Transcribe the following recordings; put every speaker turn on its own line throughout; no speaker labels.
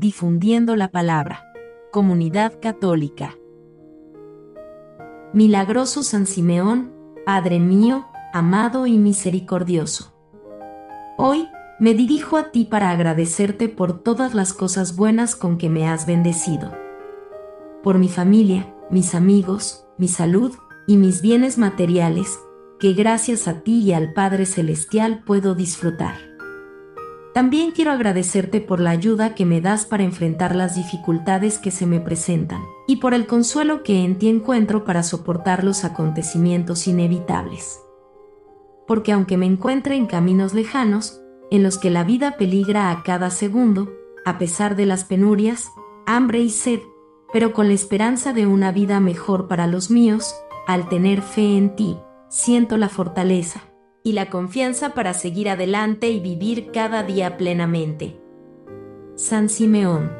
difundiendo la palabra. Comunidad Católica. Milagroso San Simeón, Padre mío, amado y misericordioso. Hoy, me dirijo a ti para agradecerte por todas las cosas buenas con que me has bendecido. Por mi familia, mis amigos, mi salud y mis bienes materiales, que gracias a ti y al Padre Celestial puedo disfrutar. También quiero agradecerte por la ayuda que me das para enfrentar las dificultades que se me presentan y por el consuelo que en ti encuentro para soportar los acontecimientos inevitables. Porque aunque me encuentre en caminos lejanos, en los que la vida peligra a cada segundo, a pesar de las penurias, hambre y sed, pero con la esperanza de una vida mejor para los míos, al tener fe en ti, siento la fortaleza y la confianza para seguir adelante y vivir cada día plenamente. San Simeón,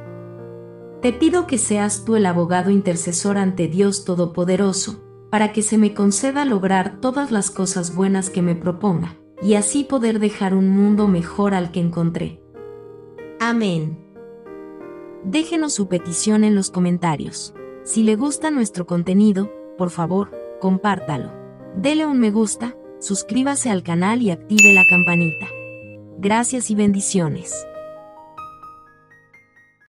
te pido que seas tú el abogado intercesor ante Dios Todopoderoso, para que se me conceda lograr todas las cosas buenas que me proponga, y así poder dejar un mundo mejor al que encontré. Amén. Déjenos su petición en los comentarios. Si le gusta nuestro contenido, por favor, compártalo. Dele un me gusta suscríbase al canal y active la campanita. Gracias y bendiciones.